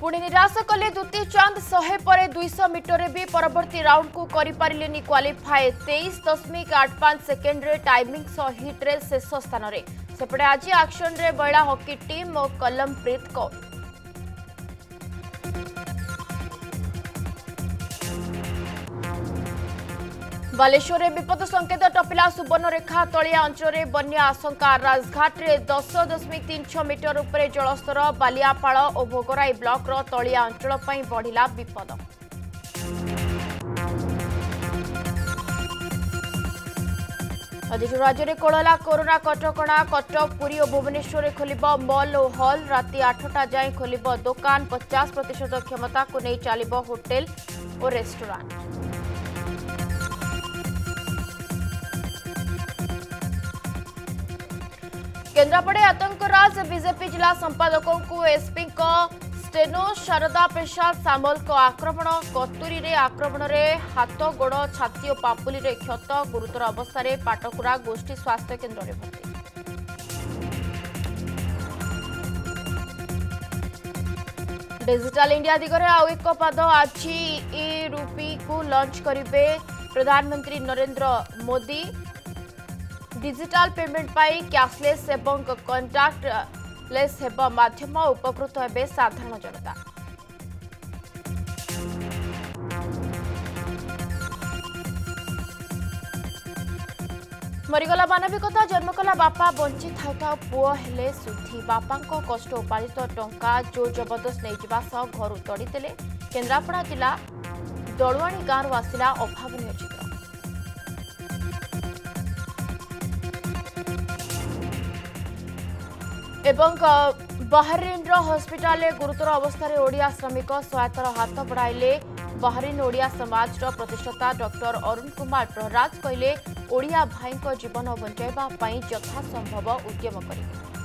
पुणि निराश कले द्वितीय चांद शहे पर दुईश मीटर भी परवर्त राउंड को करें क्वाफाए तेईस दशमिक आठ पांच सेकेंड्रे टाइमिंग हिट्रे शेष स्थान सेपटे आज आक्शन में महिला हकी टीम और कलम प्रीत को ବାଲେଶ୍ୱରରେ ବିପଦ ସଂକେତ ଟପିଲା ସୁବର୍ଣ୍ଣରେଖା ତଳିଆ ଅଞ୍ଚଳରେ ବନ୍ୟା ଆଶଙ୍କା ରାଜଘାଟରେ ଦଶ ଦଶମିକ ତିନି ଛଅ ମିଟର ଉପରେ ଜଳସ୍ତର ବାଲିଆପାଳ ଓ ଭୋଗରାଇ ବ୍ଲକର ତଳିଆ ଅଞ୍ଚଳ ପାଇଁ ବଢ଼ିଲା ବିପଦ ଆଜିଠୁ ରାଜ୍ୟରେ କୋଳଲା କରୋନା କଟକଣା କଟକ ପୁରୀ ଓ ଭୁବନେଶ୍ୱରରେ ଖୋଲିବ ମଲ୍ ଓ ହଲ୍ ରାତି ଆଠଟା ଯାଏଁ ଖୋଲିବ ଦୋକାନ ପଚାଶ ପ୍ରତିଶତ କ୍ଷମତାକୁ ନେଇ ଚାଲିବ ହୋଟେଲ ଓ ରେଷ୍ଟୁରାଣ୍ଟ केन्द्रापड़ा आतंकराज विजेपि जिला संपादक एसपी स्टेनो शारदा प्रसाद सामल आक्रमण कतुरी आक्रमण में हाथ गोड़ छाती और पापुली क्षत गुरुतर अवस्था पाटकुरा गोष्ठी स्वास्थ्य केन्द्र में भर्ती डिजिटल इंडिया दिगरे आउ एक पद आज ई रूपी को लंच करे प्रधानमंत्री नरेंद्र मोदी ଡିଜିଟାଲ ପେମେଣ୍ଟ ପାଇଁ କ୍ୟାସଲେସ୍ ଏବଂ କଣ୍ଟାକ୍ଟଲେସ୍ ହେବା ମାଧ୍ୟମ ଉପକୃତ ହେବେ ସାଧାରଣ ଜନତା ମରିଗଲା ମାନବିକତା ଜନ୍ମକଲା ବାପା ବଞ୍ଚି ଥାଉ ଥାଉ ପୁଅ ହେଲେ ସୁଧି ବାପାଙ୍କ କଷ୍ଟ ଉପାର୍ଜିତ ଟଙ୍କା ଜୋର ଜବରଦସ୍ତ ନେଇଯିବା ସହ ଘରୁ ତଡ଼ିଦେଲେ କେନ୍ଦ୍ରାପଡ଼ା ଜିଲ୍ଲା ଦଳୁଆଣୀ ଗାଁରୁ ଆସିଲା ଅଭାବନୀୟ ଚିତ୍ର এবং বহरीनরো হসপিটালে গুরুতর অবস্থায় ওড়িয়া শ্রমিক স্বয়তরা হাত বাড়াইলে বহरीन ওড়িয়া সমাজৰ પ્રતિষ্ঠতা ডক্টৰ অরুণ কুমারৰ ৰাজ কইলে ওড়িয়া ভাইক জীবন বজাইবা পই যথা সম্ভৱ উদ্যোগ কৰিলে